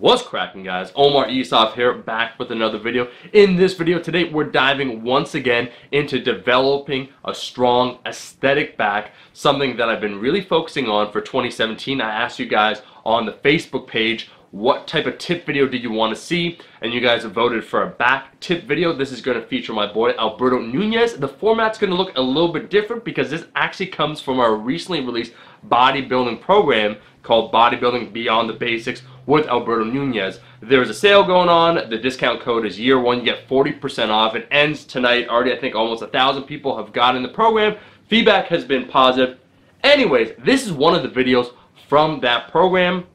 What's cracking guys? Omar Isuf here back with another video. In this video today we're diving once again into developing a strong aesthetic back, something that I've been really focusing on for 2017. I asked you guys on the Facebook page what type of tip video do you want to see and you guys have voted for a back tip video this is going to feature my boy Alberto Nunez the format's going to look a little bit different because this actually comes from our recently released bodybuilding program called bodybuilding beyond the basics with Alberto Nunez. There's a sale going on. The discount code is year one. You get 40% off. It ends tonight. Already I think almost a thousand people have gotten the program. Feedback has been positive. Anyways this is one of the videos from that program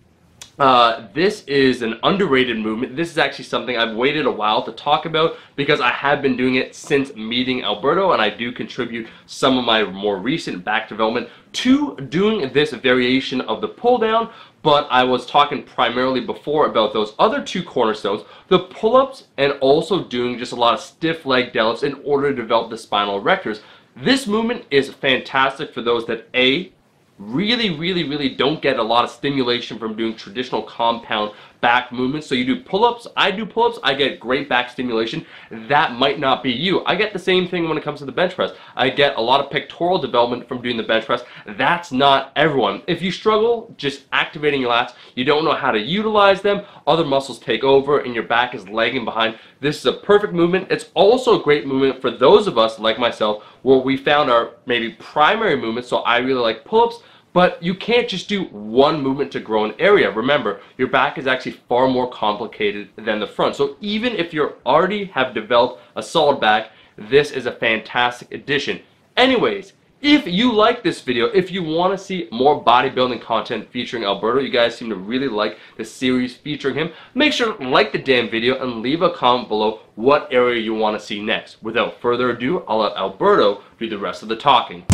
uh, this is an underrated movement. This is actually something I've waited a while to talk about because I have been doing it since meeting Alberto and I do contribute some of my more recent back development to doing this variation of the pull down but I was talking primarily before about those other two cornerstones, the pull-ups and also doing just a lot of stiff leg deadlifts in order to develop the spinal erectors. This movement is fantastic for those that A, really, really, really don't get a lot of stimulation from doing traditional compound back movements. So you do pull-ups, I do pull-ups, I get great back stimulation. That might not be you. I get the same thing when it comes to the bench press. I get a lot of pectoral development from doing the bench press. That's not everyone. If you struggle just activating your lats, you don't know how to utilize them, other muscles take over and your back is lagging behind. This is a perfect movement. It's also a great movement for those of us like myself where we found our maybe primary movement. So I really like pull-ups, but you can't just do one movement to grow an area. Remember, your back is actually far more complicated than the front. So even if you already have developed a solid back, this is a fantastic addition. Anyways, if you like this video, if you want to see more bodybuilding content featuring Alberto, you guys seem to really like the series featuring him, make sure to like the damn video and leave a comment below what area you want to see next. Without further ado, I'll let Alberto do the rest of the talking.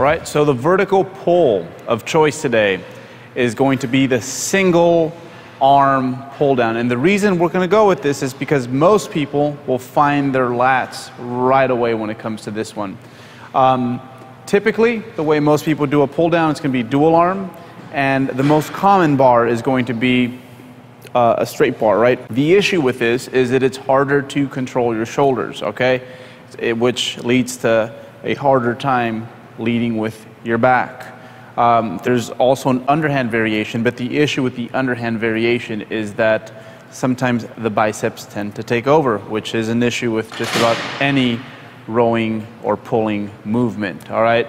All right, so the vertical pull of choice today is going to be the single arm pull down. And the reason we're going to go with this is because most people will find their lats right away when it comes to this one. Um, typically, the way most people do a pull down, it's going to be dual arm. And the most common bar is going to be uh, a straight bar, right? The issue with this is that it's harder to control your shoulders, okay? It, which leads to a harder time leading with your back. Um, there's also an underhand variation, but the issue with the underhand variation is that sometimes the biceps tend to take over, which is an issue with just about any rowing or pulling movement, all right?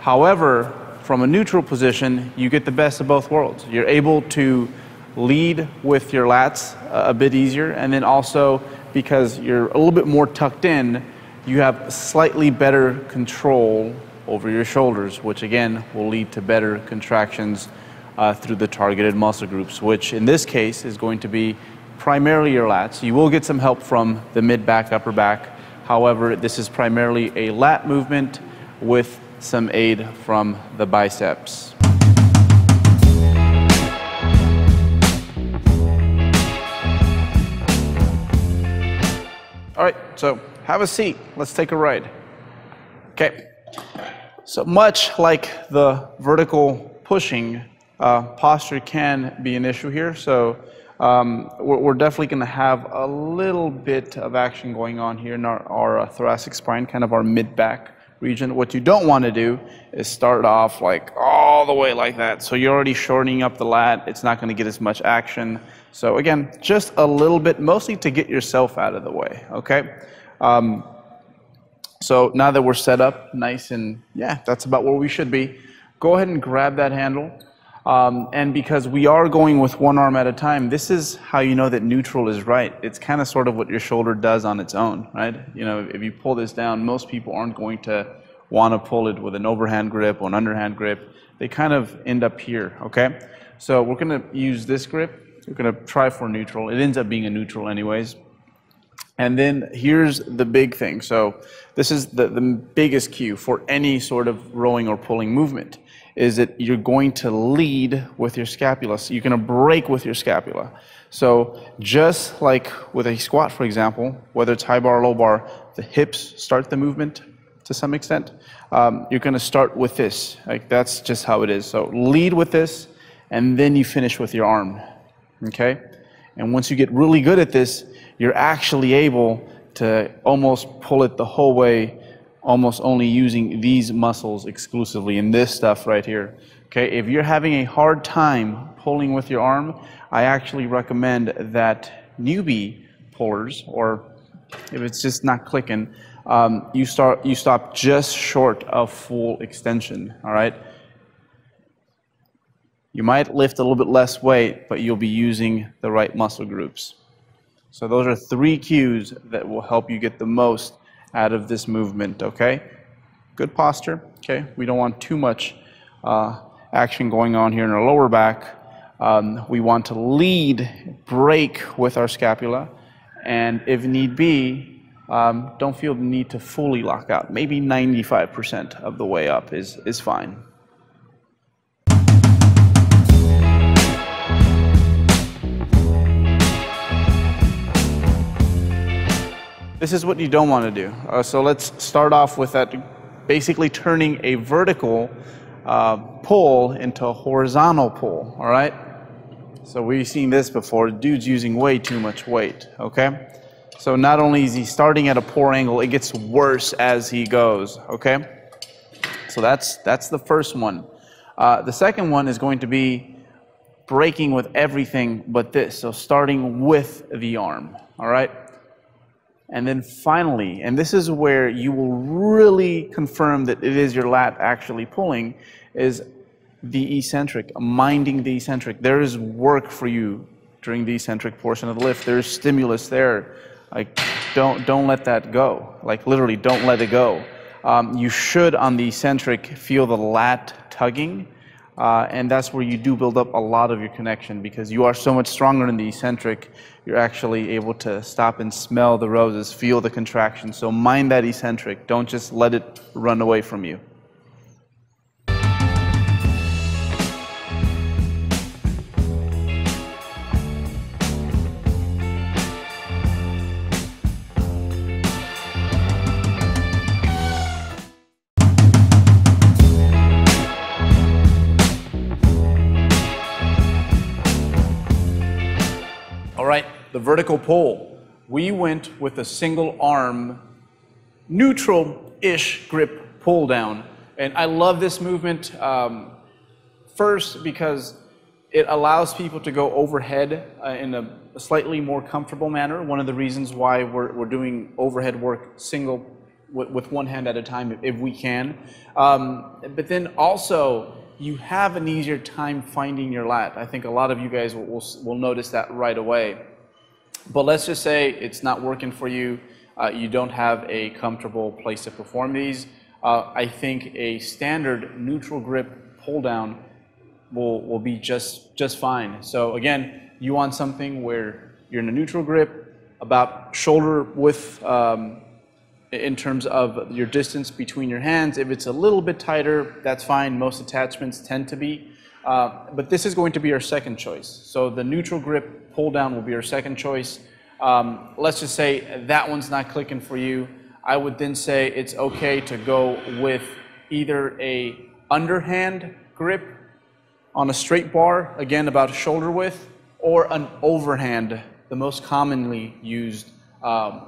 However, from a neutral position, you get the best of both worlds. You're able to lead with your lats a bit easier, and then also because you're a little bit more tucked in, you have slightly better control over your shoulders, which again will lead to better contractions uh, through the targeted muscle groups, which in this case is going to be primarily your lats. You will get some help from the mid back, upper back. However, this is primarily a lat movement with some aid from the biceps. All right, so have a seat. Let's take a ride. Okay. So much like the vertical pushing, uh, posture can be an issue here. So um, we're, we're, definitely going to have a little bit of action going on here in our, our uh, thoracic spine, kind of our mid-back region. What you don't want to do is start off like all the way like that. So you're already shortening up the lat. It's not going to get as much action. So again, just a little bit, mostly to get yourself out of the way, okay? Um, so now that we're set up nice and yeah, that's about where we should be. Go ahead and grab that handle. Um, and because we are going with one arm at a time, this is how you know that neutral is right. It's kind of sort of what your shoulder does on its own, right? You know, if you pull this down, most people aren't going to want to pull it with an overhand grip or an underhand grip. They kind of end up here, okay? So we're going to use this grip. We're going to try for neutral. It ends up being a neutral anyways. And then here's the big thing. So this is the, the biggest cue for any sort of rowing or pulling movement is that you're going to lead with your scapula. So you're going to break with your scapula. So just like with a squat, for example, whether it's high bar or low bar, the hips start the movement to some extent. Um, you're going to start with this. Like that's just how it is. So lead with this, and then you finish with your arm. Okay? And once you get really good at this, you're actually able to almost pull it the whole way almost only using these muscles exclusively in this stuff right here. Okay, if you're having a hard time pulling with your arm, I actually recommend that newbie pullers, or if it's just not clicking, um, you start you stop just short of full extension. All right. You might lift a little bit less weight, but you'll be using the right muscle groups. So those are three cues that will help you get the most out of this movement, okay? Good posture, okay? We don't want too much uh, action going on here in our lower back. Um, we want to lead, break with our scapula, and if need be, um, don't feel the need to fully lock out. Maybe 95% of the way up is, is fine. This is what you don't want to do. Uh, so let's start off with that basically turning a vertical uh, pull into a horizontal pull, all right? So we've seen this before. Dude's using way too much weight, okay? So not only is he starting at a poor angle, it gets worse as he goes, okay? So that's, that's the first one. Uh, the second one is going to be breaking with everything but this. So starting with the arm, all right? And then finally, and this is where you will really confirm that it is your lat actually pulling, is the eccentric, minding the eccentric. There is work for you during the eccentric portion of the lift. There is stimulus there. Like, don't, don't let that go. Like, literally, don't let it go. Um, you should, on the eccentric, feel the lat tugging. Uh, and that's where you do build up a lot of your connection because you are so much stronger in the eccentric. You're actually able to stop and smell the roses, feel the contraction. So mind that eccentric. Don't just let it run away from you. Vertical pull, we went with a single arm, neutral-ish grip pull down. And I love this movement, um, first because it allows people to go overhead uh, in a, slightly more comfortable manner. One of the reasons why we're, we're doing overhead work single with, with one hand at a time if, if we can. Um, but then also, you have an easier time finding your lat. I think a lot of you guys will, will, will notice that right away. But let's just say it's not working for you. Uh, you don't have a comfortable place to perform these. Uh, I think a standard neutral grip pull down will, will be just, just fine. So again, you want something where you're in a neutral grip, about shoulder width um, in terms of your distance between your hands. If it's a little bit tighter, that's fine. Most attachments tend to be. Uh, but this is going to be our second choice. So the neutral grip pull down will be our second choice. Um, let's just say that one's not clicking for you. I would then say it's okay to go with either a underhand grip on a straight bar, again about shoulder width, or an overhand, the most commonly used um,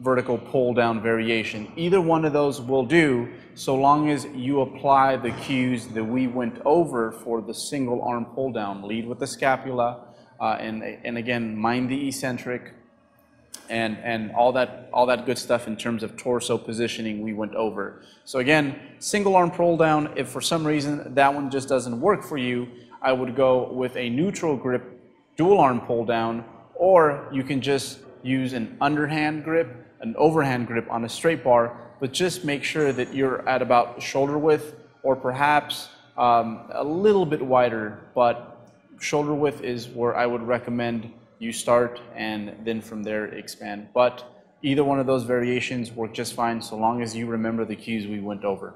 vertical pull down variation. Either one of those will do so long as you apply the cues that we went over for the single arm pull down. Lead with the scapula, and, and again, mind the eccentric, and, and all, that, all that good stuff in terms of torso positioning we went over. So again, single arm pull down, if for some reason that one just doesn't work for you, I would go with a neutral grip dual arm pull down, or you can just use an underhand grip an overhand grip on a straight bar, but just make sure that you're at about shoulder width or perhaps um, a little bit wider, but shoulder width is where I would recommend you start and then from there expand. But either one of those variations work just fine so long as you remember the cues we went over.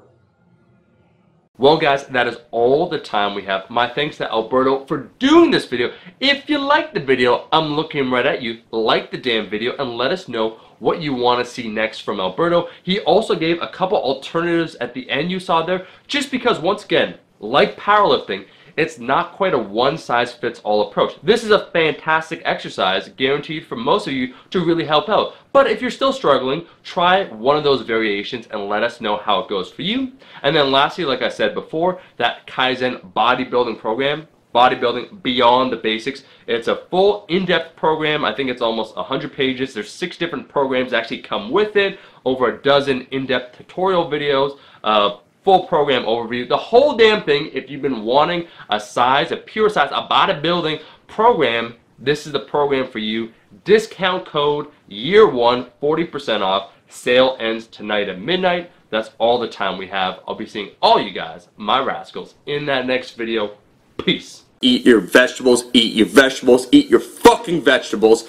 Well guys, that is all the time we have. My thanks to Alberto for doing this video. If you like the video, I'm looking right at you. Like the damn video and let us know what you want to see next from Alberto. He also gave a couple alternatives at the end you saw there, just because once again, like powerlifting, it's not quite a one-size-fits-all approach. This is a fantastic exercise, guaranteed for most of you to really help out. But if you're still struggling, try one of those variations and let us know how it goes for you. And then lastly, like I said before, that Kizen bodybuilding program, bodybuilding beyond the basics. It's a full in-depth program. I think it's almost 100 pages. There's six different programs actually come with it, over a dozen in-depth tutorial videos, uh, full program overview. The whole damn thing, if you've been wanting a size, a pure size, a bodybuilding program, this is the program for you. Discount code year one, 40% off. Sale ends tonight at midnight. That's all the time we have. I'll be seeing all you guys, my rascals, in that next video. Peace. Eat your vegetables, eat your vegetables, eat your fucking vegetables.